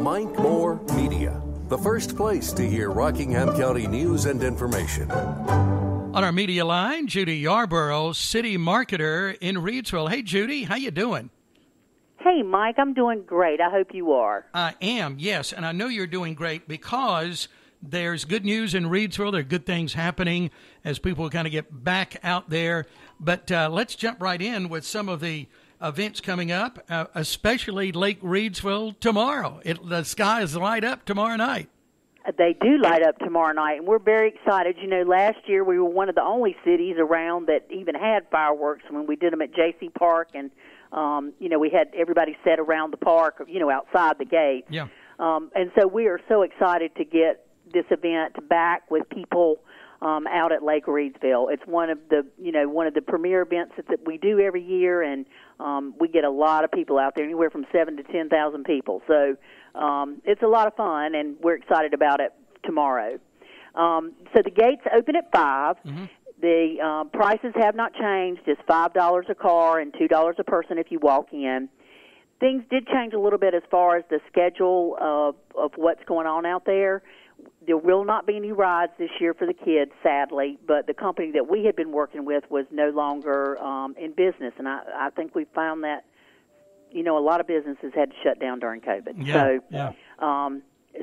Mike Moore Media, the first place to hear Rockingham County news and information. On our media line, Judy Yarbrough, city marketer in Reidsville. Hey, Judy, how you doing? Hey, Mike, I'm doing great. I hope you are. I am, yes, and I know you're doing great because there's good news in Reidsville. There are good things happening as people kind of get back out there. But uh, let's jump right in with some of the events coming up, uh, especially Lake Reidsville tomorrow. It, the skies light up tomorrow night. They do light up tomorrow night, and we're very excited. You know, last year we were one of the only cities around that even had fireworks when we did them at J.C. Park, and um, you know we had everybody set around the park, you know, outside the gate. Yeah. Um, and so we are so excited to get this event back with people um, out at Lake Reidsville. It's one of the you know one of the premier events that we do every year, and um, we get a lot of people out there, anywhere from seven to ten thousand people. So um, it's a lot of fun, and we're excited about it tomorrow. Um, so the gates open at 5 Mm-hmm. The um, prices have not changed. It's five dollars a car and two dollars a person if you walk in. Things did change a little bit as far as the schedule of of what's going on out there. There will not be any rides this year for the kids, sadly. But the company that we had been working with was no longer um, in business, and I, I think we found that you know a lot of businesses had to shut down during COVID. Yeah, so yeah. um,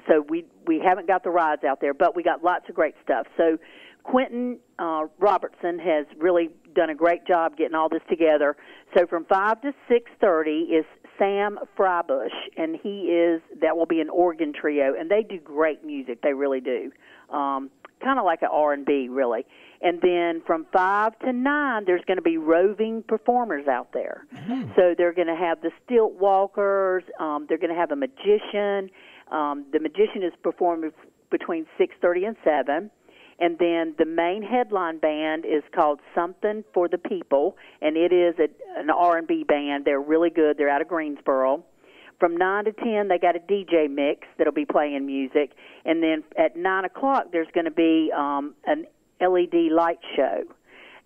so we we haven't got the rides out there, but we got lots of great stuff. So Quentin uh, Robertson has really done a great job getting all this together. So from five to six thirty is Sam Fribush, and he is that will be an organ trio, and they do great music. They really do. Um, kind of like an R and B, really. And then from five to nine, there's going to be roving performers out there. So they're going to have the stilt walkers. Um, they're going to have a magician. Um, the magician is performing between six thirty and seven. And then the main headline band is called Something for the People, and it is a, an R&B band. They're really good. They're out of Greensboro. From nine to ten, they got a DJ mix that'll be playing music, and then at nine o'clock, there's going to be um, an LED light show,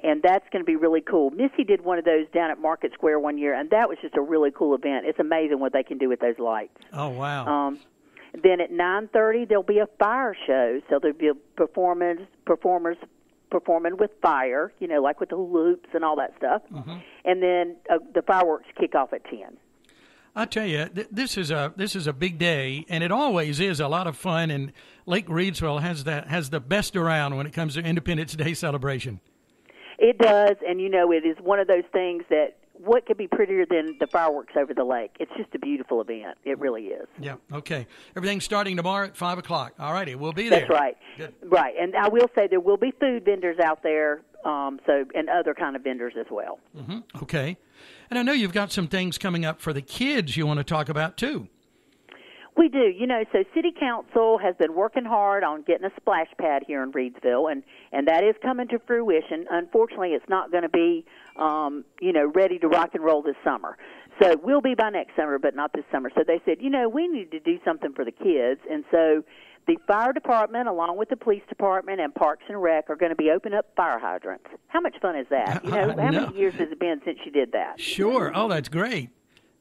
and that's going to be really cool. Missy did one of those down at Market Square one year, and that was just a really cool event. It's amazing what they can do with those lights. Oh, wow. Um, then at 9:30 there'll be a fire show. So there'll be performers performers performing with fire, you know, like with the loops and all that stuff. And then uh, the fireworks kick off at 10. I tell you, th- this is a this is a big day, and it always is a lot of fun. And Lake Reidsville has that has the best around when it comes to Independence Day celebration. It does, and you know, it is one of those things that what could be prettier than the fireworks over the lake? It's just a beautiful event. It really is. Yeah. Okay. Everything's starting tomorrow at five o'clock. All righty, we'll be there. That's right. Good. Right, and I will say there will be food vendors out there, um, so and other kind of vendors as well. Okay. And I know you've got some things coming up for the kids you want to talk about too. We do. You know, so City Council has been working hard on getting a splash pad here in Reidsville, and and that is coming to fruition. Unfortunately, it's not going to be, um, you know, ready to rock and roll this summer. So it will be by next summer, but not this summer. So they said, you know, we need to do something for the kids, and so the fire department, along with the police department and Parks and Rec, are going to be opening up fire hydrants. How much fun is that? You know, how know. many years has it been since you did that? Sure. Oh, that's great.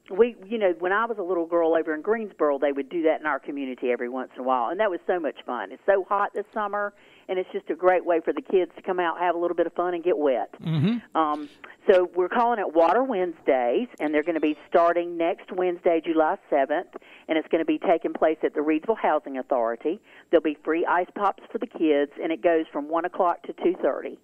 We you know when i was a little girl over in greensboro they would do that in our community every once in a while and that was so much fun. It's so hot this summer and it's just a great way for the kids to come out have a little bit of fun and get wet. Mm-hmm. um, so we're calling it water wednesdays and they're going to be starting next wednesday july 7th and it's going to be taking place at the reidsville housing authority. There'll be free ice pops for the kids and it goes from 1 o'clock to 2.30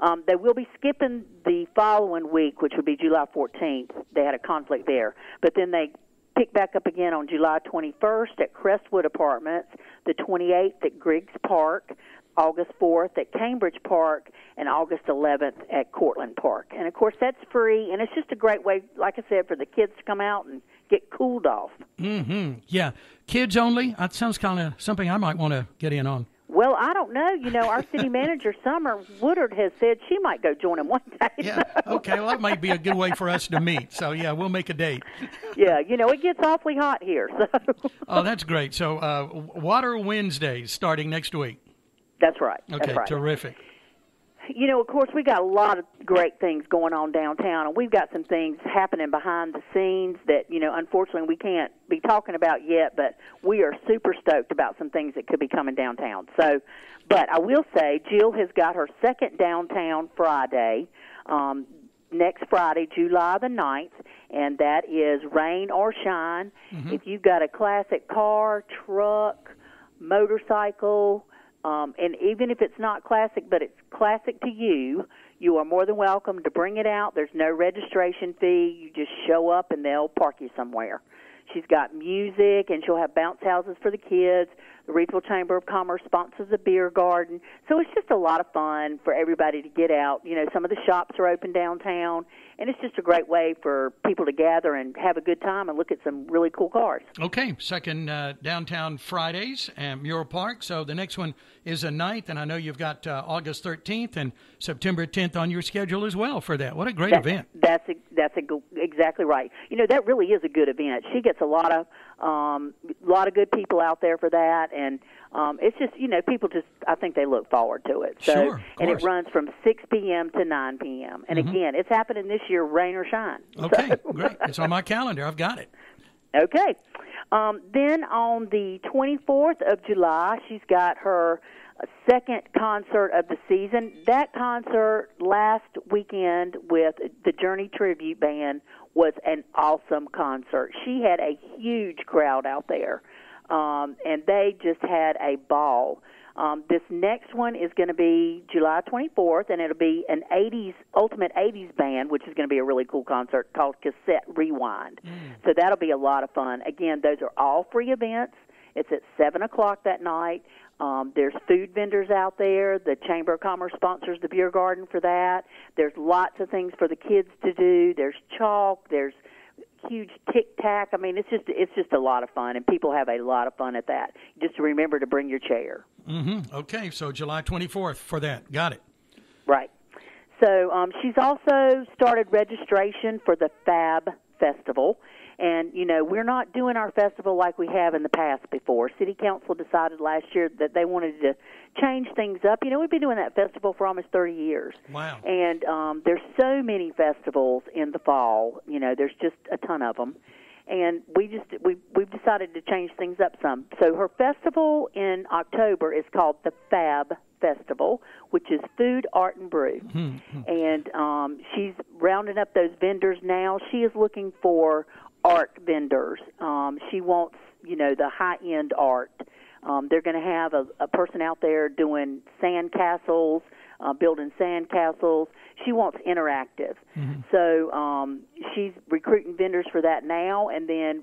um, they will be skipping the following week, which would be July 14th. They had a conflict there. But then they pick back up again on July 21st at Crestwood Apartments, the 28th at Griggs Park, August 4th at Cambridge Park, and August 11th at Cortland Park. And of course, that's free, and it's just a great way, like I said, for the kids to come out and get cooled off. Mm-hmm. Yeah. Kids only. That sounds kind of something I might want to get in on. Well, I don't know. You know, our city manager, Summer Woodard, has said she might go join him one day. Yeah. Okay. Well, that might be a good way for us to meet. So yeah, we'll make a date. yeah, you know, it gets awfully hot here, so Oh, that's great. So uh, Water Wednesdays starting next week. that's right. Okay. that's right. Terrific. You know, of course, we got a lot of great things going on downtown, and we've got some things happening behind the scenes that, you know, unfortunately we can't be talking about yet, but we are super stoked about some things that could be coming downtown. So, but I will say, Jill has got her second downtown Friday. Um, next Friday, July the 9th, and that is rain or shine. Mm-hmm. If you've got a classic car, truck, motorcycle, um, and even if it's not classic, but it's classic to you, you are more than welcome to bring it out. There's no registration fee. You just show up and they'll park you somewhere. She's got music, and she'll have bounce houses for the kids. The Reidsville Chamber of Commerce sponsors a beer garden. So it's just a lot of fun for everybody to get out. You know, some of the shops are open downtown, and it's just a great way for people to gather and have a good time and look at some really cool cars. Okay, second uh, downtown Fridays at Mural Park. So the next one is the 9th, and I know you've got uh, August 13th and September 10th on your schedule as well for that. What a great that, event! That's a, that's a, exactly right. You know, that really is a good event. She gets a lot of um, a lot of good people out there for that, and um, it's just you know people just I think they look forward to it. So sure, and it runs from 6 p.m. to 9 p.m. And mm-hmm. again, it's happening this year, rain or shine. Okay, so. great. It's on my calendar. I've got it. Okay. Um, then on the 24th of July, she's got her second concert of the season. That concert last weekend with the Journey Tribute Band was an awesome concert. She had a huge crowd out there, um, and they just had a ball. Um, this next one is going to be July 24th, and it'll be an 80s Ultimate 80s band, which is going to be a really cool concert called Cassette Rewind. Mm. So that'll be a lot of fun. Again, those are all free events. It's at seven o'clock that night. Um, there's food vendors out there. The Chamber of Commerce sponsors the beer garden for that. There's lots of things for the kids to do. There's chalk. There's huge tic tac. I mean, it's just it's just a lot of fun, and people have a lot of fun at that. Just remember to bring your chair. Mm-hmm. Okay, so July 24th for that. Got it. Right. So um, she's also started registration for the Fab Festival. And, you know, we're not doing our festival like we have in the past before. City Council decided last year that they wanted to change things up. You know, we've been doing that festival for almost 30 years. Wow. And um, there's so many festivals in the fall. You know, there's just a ton of them. And we just we we've decided to change things up some. So her festival in October is called the Fab Festival, which is food, art, and brew. Mm-hmm. And um, she's rounding up those vendors now. She is looking for art vendors. Um, she wants, you know, the high end art. Um, they're going to have a, a person out there doing sand castles, uh, building sand castles. She wants interactive. Mm-hmm. So um, she's recruiting vendors for that now, and then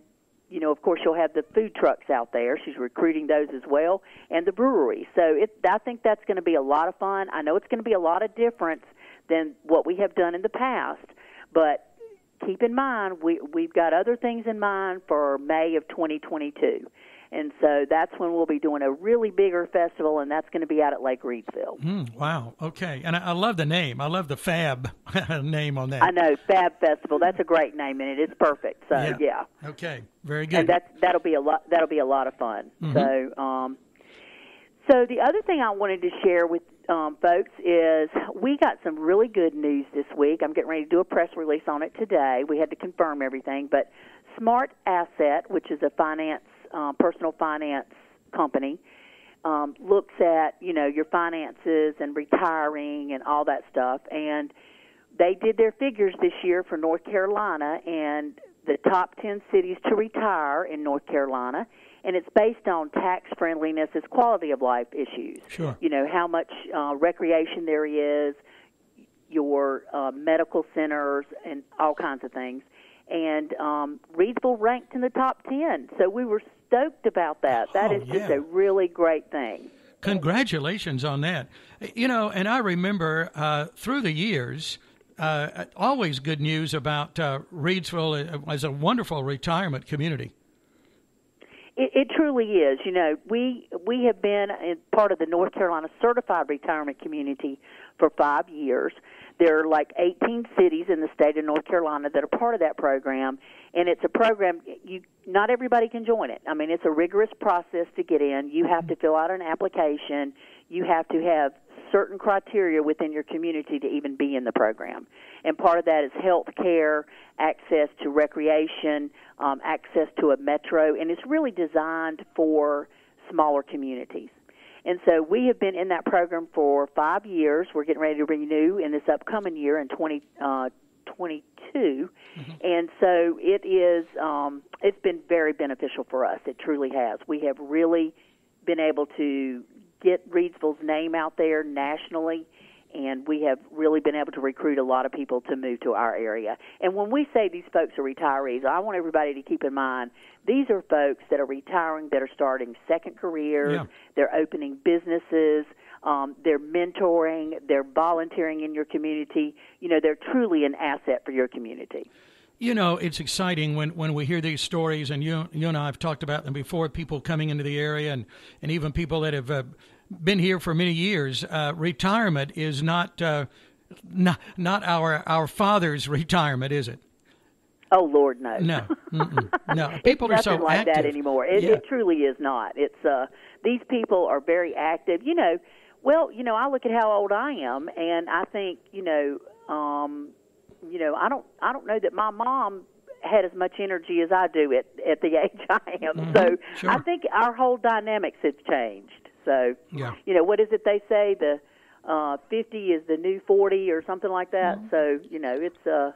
you know, of course, she'll have the food trucks out there. She's recruiting those as well, and the brewery. So it, I think that's going to be a lot of fun. I know it's going to be a lot of difference than what we have done in the past, but keep in mind we we've got other things in mind for May of 2022. And so that's when we'll be doing a really bigger festival, and that's going to be out at Lake Reidsville. Mm, wow. Okay. And I, I, love the name. I love the Fab name on that. I know Fab Festival. That's a great name, and it is perfect. So yeah. yeah. Okay. Very good. And that's that'll be a lot. That'll be a lot of fun. Mm-hmm. So um, so the other thing I wanted to share with um, folks, is we got some really good news this week. I'm getting ready to do a press release on it today. We had to confirm everything, but Smart Asset, which is a finance, uh, personal finance company, um, looks at you know your finances and retiring and all that stuff. And they did their figures this year for North Carolina and the top ten cities to retire in North Carolina and it's based on tax friendliness as quality of life issues. Sure. You know how much uh, recreation there is, your uh, medical centers, and all kinds of things. And um, Reidsville ranked in the top ten, so we were stoked about that. That oh, is just yeah. a really great thing. Congratulations on that. You know, and I remember uh, through the years. Uh, always good news about uh, Reidsville as a wonderful retirement community. It, it truly is. You know, we we have been part of the North Carolina Certified Retirement Community for five years. There are like 18 cities in the state of North Carolina that are part of that program, and it's a program you not everybody can join it. I mean, it's a rigorous process to get in. You have to fill out an application. You have to have certain criteria within your community to even be in the program. And part of that is health care, access to recreation, um, access to a metro, and it's really designed for smaller communities. And so we have been in that program for five years. We're getting ready to renew in this upcoming year in 2022. Uh, mm-hmm. And so it is, um, it's been very beneficial for us. It truly has. We have really been able to get Reidsville's name out there nationally and we have really been able to recruit a lot of people to move to our area. And when we say these folks are retirees, I want everybody to keep in mind these are folks that are retiring that are starting second careers, yeah. they're opening businesses, um, they're mentoring, they're volunteering in your community. You know, they're truly an asset for your community. You know, it's exciting when, when we hear these stories, and you you and I have talked about them before. People coming into the area, and, and even people that have uh, been here for many years. Uh, retirement is not, uh, not not our our father's retirement, is it? Oh Lord, no. No, no. People are so like active. that anymore. It, yeah. it truly is not. It's uh, these people are very active. You know, well, you know, I look at how old I am, and I think, you know, um, you know, I don't, I don't know that my mom had as much energy as I do at at the age I am. Mm-hmm. So sure. I think our whole dynamics have changed. So, yeah. you know, what is it they say? The uh, 50 is the new 40 or something like that. Mm-hmm. So, you know, it's, uh,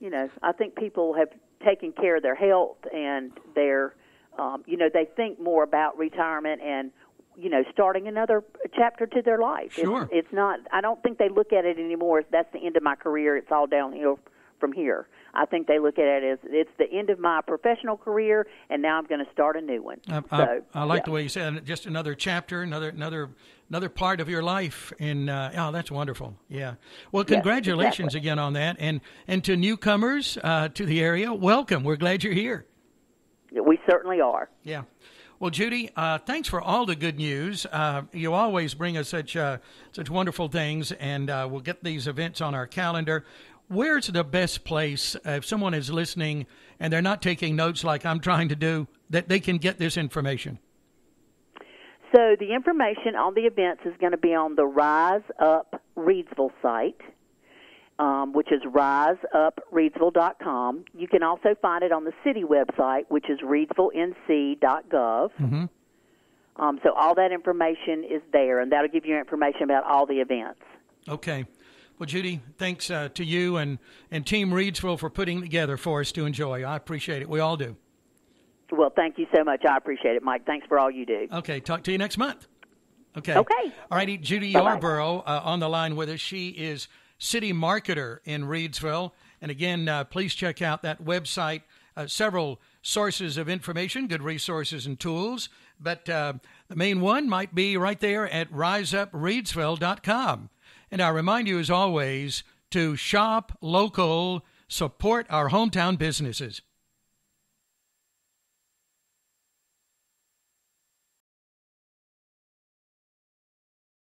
you know, I think people have taken care of their health and their, um, you know, they think more about retirement and, you know, starting another chapter to their life. Sure. It's, it's not, I don't think they look at it anymore as that's the end of my career. It's all downhill from here. I think they look at it as it's the end of my professional career, and now I'm going to start a new one. I, so, I, I like yeah. the way you said just another chapter, another another another part of your life. And uh, oh, that's wonderful. Yeah. Well, congratulations exactly. again on that, and and to newcomers uh, to the area, welcome. We're glad you're here. We certainly are. Yeah. Well, Judy, uh, thanks for all the good news. Uh, you always bring us such uh, such wonderful things, and uh, we'll get these events on our calendar where's the best place uh, if someone is listening and they're not taking notes like I'm trying to do that they can get this information? So the information on the events is going to be on the Rise Up Reidsville site, um, which is riseupreidsville.com. You can also find it on the city website, which is reidsvillenc.gov. Mm-hmm. Um, so all that information is there, and that'll give you information about all the events. Okay. Well, Judy, thanks uh, to you and, and Team Reidsville for putting together for us to enjoy. I appreciate it. We all do. Well, thank you so much. I appreciate it, Mike. Thanks for all you do. Okay. Talk to you next month. Okay. Okay. All righty. Judy Bye-bye. Yarbrough uh, on the line with us. She is city marketer in Reidsville. And again, uh, please check out that website. Uh, several sources of information, good resources and tools. But uh, the main one might be right there at riseupreidsville.com. And I remind you, as always, to shop local, support our hometown businesses.